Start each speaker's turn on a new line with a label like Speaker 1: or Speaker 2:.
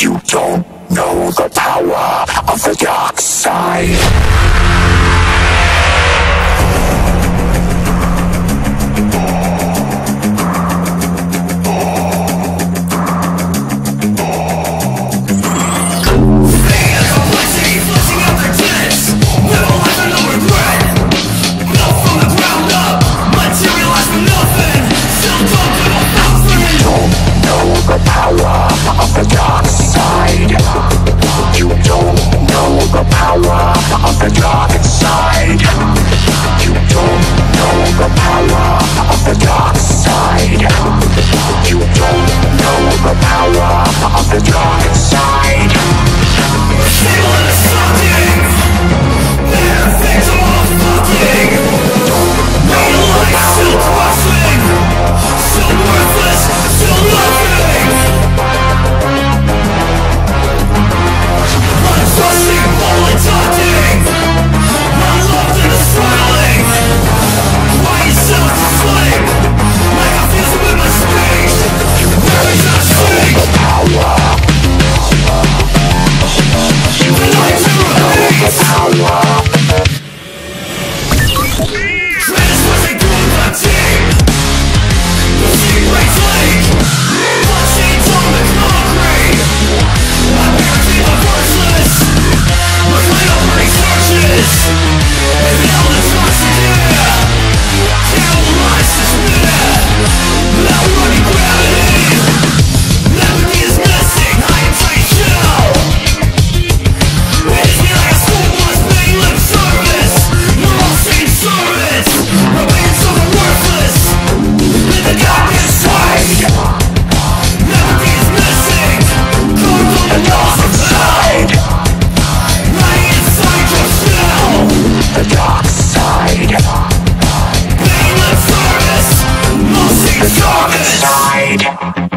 Speaker 1: You don't know the power of the dark side. again.